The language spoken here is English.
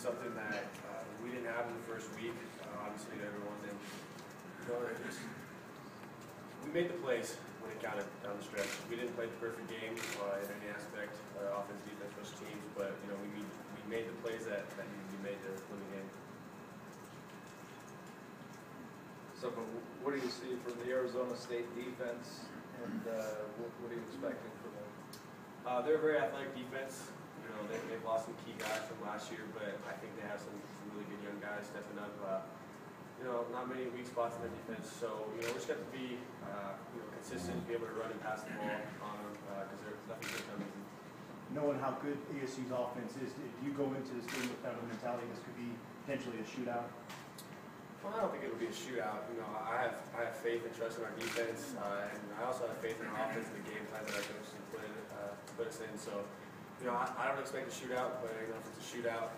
something that uh, we didn't have in the first week. Uh, obviously, everyone did. You know, it just, we made the plays when it counted down the stretch. We didn't play the perfect game uh, in any aspect, uh, offense, defense, special teams, but you know, we made, we made the plays that, that needed to be made to win the game. So, but what do you see from the Arizona State defense, and uh, what what are you expecting from them? Uh, they're a very athletic defense. You know, they, they've lost some key guys from last year, but I think they have some, some really good young guys stepping up. Uh, you know, not many weak spots in their defense, so you know, we just got to be uh, you know consistent, be able to run and pass the ball on them because there's nothing's going to come easy. knowing how good ASU's offense is, did you go into this game with kind of a mentality this could be potentially a shootout? Well, I don't think it'll be a shootout. You know, I have I have faith and trust in our defense, uh, and I also have faith in our offense and the game plan that our coaches put, uh, put us in. So, you know, I, I don't expect a shootout, but you know, if it's a shootout.